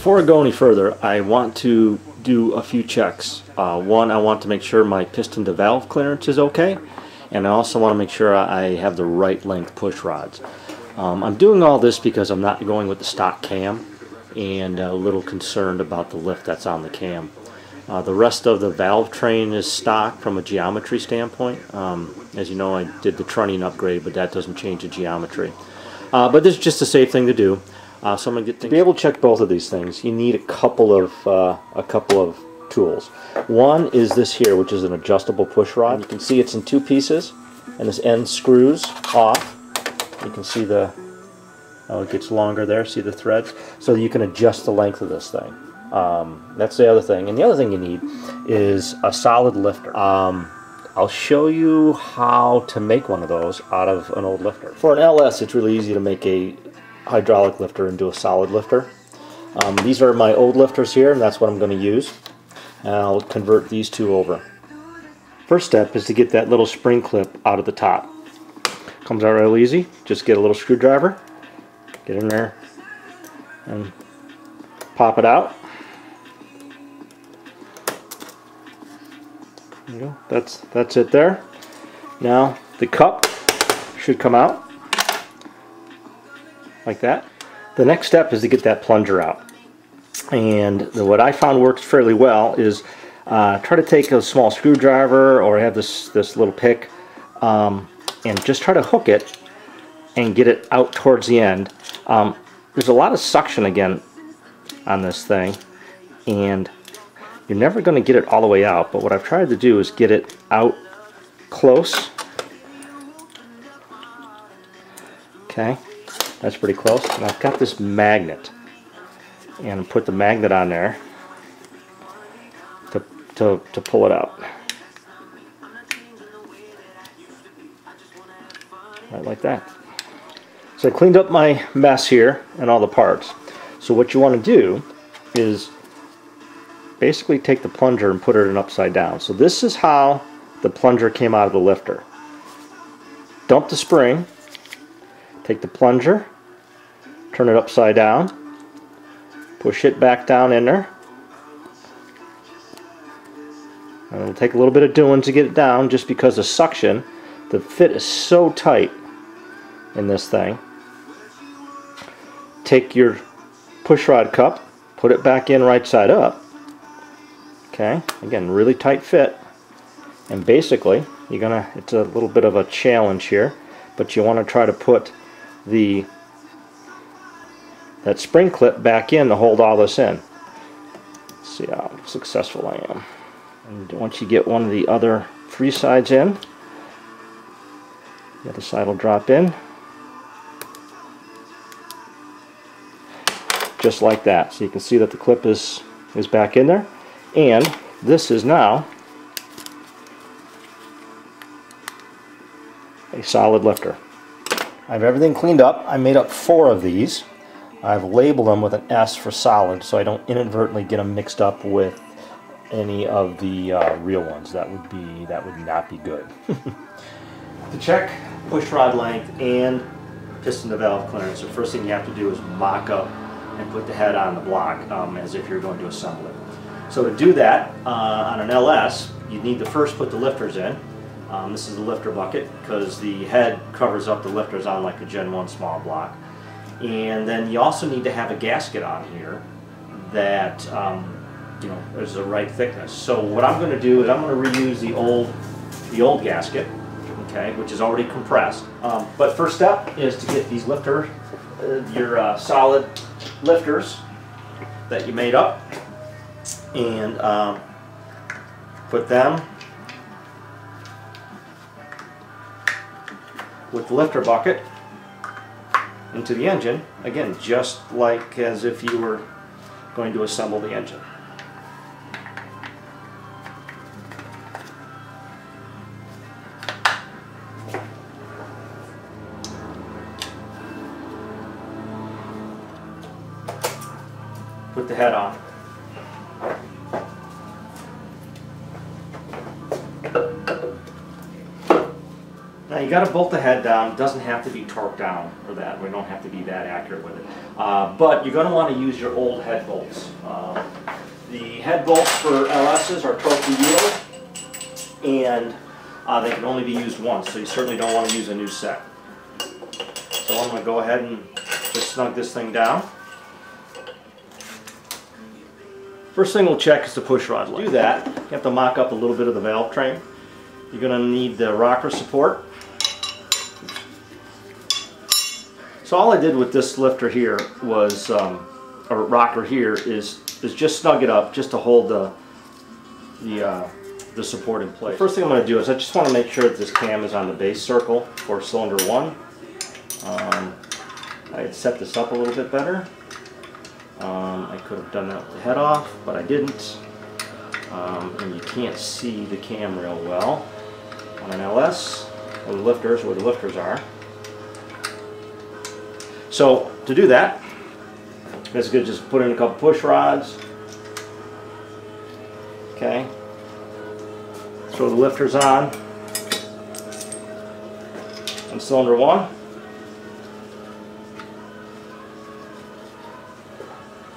Before I go any further, I want to do a few checks. Uh, one, I want to make sure my piston to valve clearance is okay, and I also want to make sure I have the right length push rods. Um, I'm doing all this because I'm not going with the stock cam and a little concerned about the lift that's on the cam. Uh, the rest of the valve train is stock from a geometry standpoint. Um, as you know, I did the trunnion upgrade, but that doesn't change the geometry. Uh, but this is just a safe thing to do. Uh, so I'm gonna get to be able to check both of these things. You need a couple of uh, a couple of tools. One is this here, which is an adjustable push rod. And you can see it's in two pieces, and this end screws off. You can see the oh, it gets longer there. See the threads, so you can adjust the length of this thing. Um, that's the other thing. And the other thing you need is a solid lifter. Um, I'll show you how to make one of those out of an old lifter. For an LS, it's really easy to make a hydraulic lifter into a solid lifter. Um, these are my old lifters here, and that's what I'm going to use. And I'll convert these two over. First step is to get that little spring clip out of the top. Comes out real easy. Just get a little screwdriver, get in there, and pop it out. There you go. That's that's it there. Now the cup should come out like that. The next step is to get that plunger out. And the, what I found works fairly well is uh, try to take a small screwdriver or have this this little pick um, and just try to hook it and get it out towards the end. Um, there's a lot of suction again on this thing and you're never going to get it all the way out, but what I've tried to do is get it out close. Okay, that's pretty close. And I've got this magnet, and put the magnet on there to, to, to pull it out. Right like that. So I cleaned up my mess here and all the parts. So what you want to do is basically take the plunger and put it in upside down. So this is how the plunger came out of the lifter. Dump the spring, take the plunger, turn it upside down, push it back down in there. And it'll take a little bit of doing to get it down just because of suction. The fit is so tight in this thing. Take your push rod cup, put it back in right side up, Okay, again, really tight fit. And basically, you're gonna, it's a little bit of a challenge here, but you want to try to put the that spring clip back in to hold all this in. Let's see how successful I am. And once you get one of the other three sides in, the other side will drop in. Just like that. So you can see that the clip is, is back in there. And this is now a solid lifter. I have everything cleaned up. I made up four of these. I've labeled them with an S for solid so I don't inadvertently get them mixed up with any of the uh, real ones. That would be that would not be good. to check push rod length and piston to valve clearance, the first thing you have to do is mock up and put the head on the block um, as if you're going to assemble it. So to do that uh, on an LS, you need to first put the lifters in. Um, this is the lifter bucket because the head covers up the lifters on like a Gen 1 small block. And then you also need to have a gasket on here that um, you know is the right thickness. So what I'm going to do is I'm going to reuse the old the old gasket, okay, which is already compressed. Um, but first step is to get these lifter, uh, your uh, solid lifters that you made up and um, put them with the lifter bucket into the engine, again, just like as if you were going to assemble the engine. Put the head on. Got to bolt the head down. It doesn't have to be torqued down or that. We don't have to be that accurate with it. Uh, but you're going to want to use your old head bolts. Uh, the head bolts for LSs are torque yield, and uh, they can only be used once. So you certainly don't want to use a new set. So I'm going to go ahead and just snug this thing down. First thing we'll check is the push rod. To do that, you have to mock up a little bit of the valve train. You're going to need the rocker support. So all I did with this lifter here was, um, or rocker here, is is just snug it up just to hold the the uh, the support in place. The first thing I'm going to do is I just want to make sure that this cam is on the base circle for cylinder one. Um, I had set this up a little bit better. Um, I could have done that with the head off, but I didn't. Um, and you can't see the cam real well on an LS or the lifters where the lifters are. So to do that, it's good just put in a couple push rods. Okay. Throw the lifters on on cylinder one.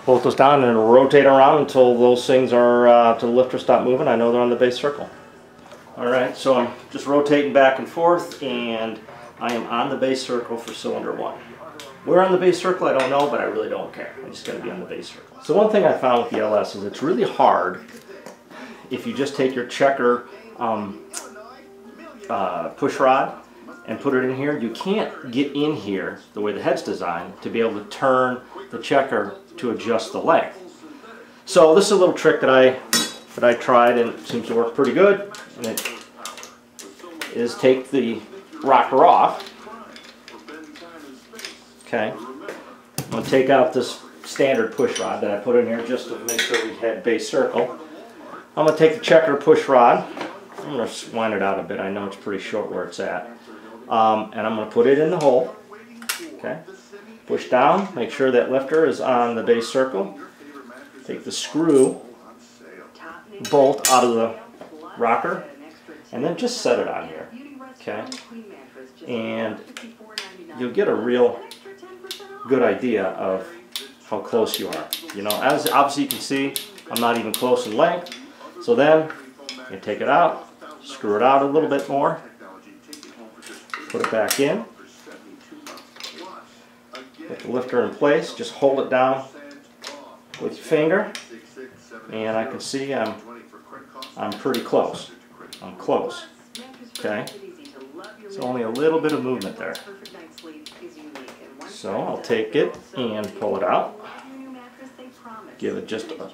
bolt those down and rotate around until those things are, uh, till the lifters stop moving. I know they're on the base circle. Alright, so I'm just rotating back and forth and I am on the base circle for cylinder one. Where on the base circle I don't know, but I really don't care. I just gotta be on the base circle. So one thing I found with the LS is it's really hard if you just take your checker um, uh, push rod and put it in here. You can't get in here the way the head's designed to be able to turn the checker to adjust the length. So this is a little trick that I that I tried and it seems to work pretty good. And it is take the rocker off. Okay. I'm going to take out this standard push rod that I put in here just to make sure we had base circle. I'm going to take the checker push rod. I'm going to wind it out a bit. I know it's pretty short where it's at. Um, and I'm going to put it in the hole. Okay. Push down, make sure that lifter is on the base circle. Take the screw bolt out of the rocker and then just set it on here. Okay? And you'll get a real good idea of how close you are. You know, as obviously you can see, I'm not even close in length. So then you take it out, screw it out a little bit more, put it back in. Put the lifter in place, just hold it down with your finger, and I can see I'm, I'm pretty close. I'm close. Okay? It's only a little bit of movement there. So I'll take it and pull it out. Give it just a,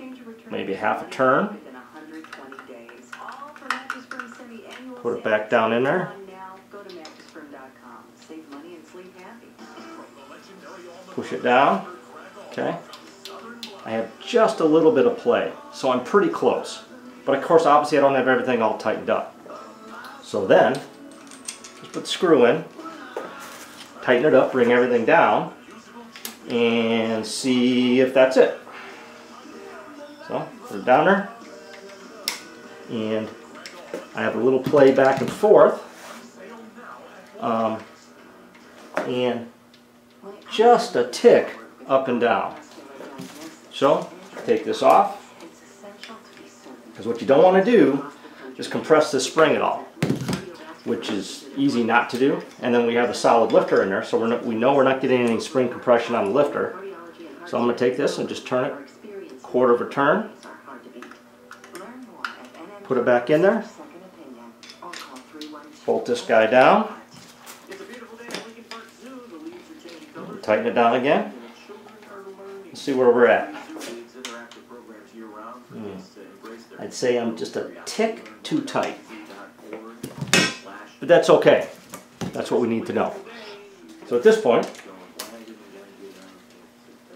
maybe half a turn. Put it back down in there. push it down, okay? I have just a little bit of play, so I'm pretty close. But of course, obviously I don't have everything all tightened up. So then, just put the screw in, tighten it up, bring everything down, and see if that's it. So, it down there, and I have a little play back and forth. Um, and just a tick up and down. So, take this off. Because what you don't want to do is compress the spring at all, which is easy not to do. And then we have a solid lifter in there, so we're not, we know we're not getting any spring compression on the lifter. So I'm going to take this and just turn it quarter of a turn. Put it back in there. Bolt this guy down. tighten it down again. Let's see where we're at. Hmm. I'd say I'm just a tick too tight. But that's okay. That's what we need to know. So at this point,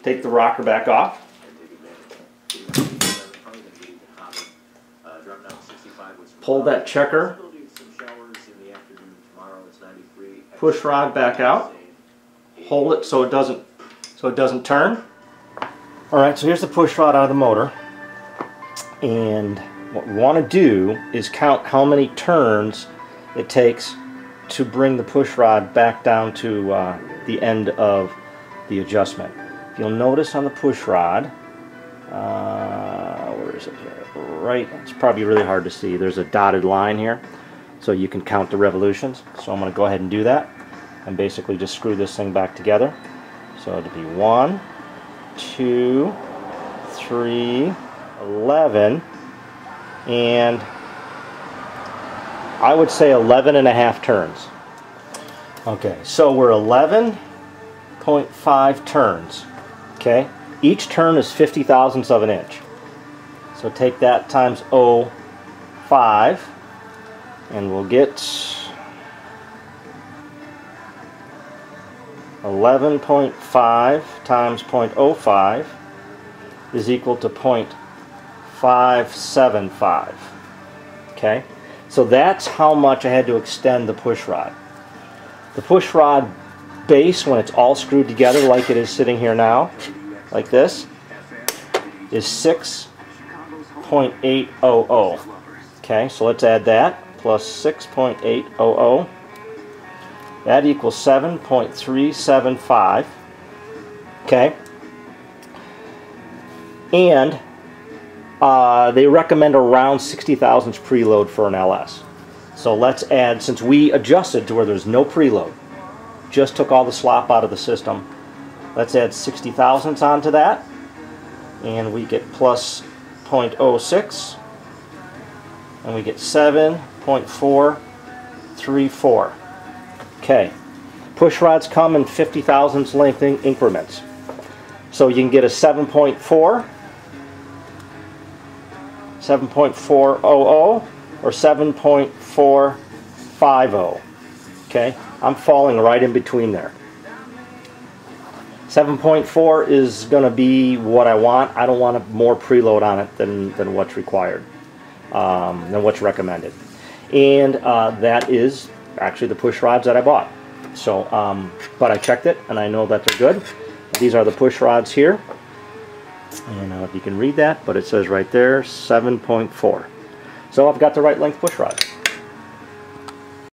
take the rocker back off. Pull that checker. Push rod back out hold it so it doesn't so it doesn't turn. Alright, so here's the push rod out of the motor. And what we want to do is count how many turns it takes to bring the push rod back down to uh, the end of the adjustment. If you'll notice on the push rod, uh, where is it here? Right, it's probably really hard to see. There's a dotted line here, so you can count the revolutions. So I'm going to go ahead and do that, and basically just screw this thing back together. So it'll be one, two, three, eleven, and I would say 11 and a half turns. Okay, so we're 11.5 turns. Okay, each turn is 50 thousandths of an inch. So take that times 0.5 and we'll get 11.5 times 0.05 is equal to 0.575. Okay, so that's how much I had to extend the push rod. The push rod base, when it's all screwed together like it is sitting here now, like this, is 6.800. Okay, so let's add that, plus 6.800. That equals 7.375. Okay. And uh, they recommend around 60 thousandths preload for an LS. So let's add, since we adjusted to where there's no preload, just took all the slop out of the system, let's add 60 thousandths onto that, and we get plus 0.06, and we get 7.434. Okay, push rods come in 50 thousandths length increments. So you can get a 7.4, 7.400, or 7.450. Okay, I'm falling right in between there. 7.4 is going to be what I want. I don't want more preload on it than, than what's required, um, than what's recommended. And uh, that is actually the push rods that I bought. So, um, but I checked it and I know that they're good. These are the push rods here. I don't know if you can read that, but it says right there 7.4. So I've got the right length push rod.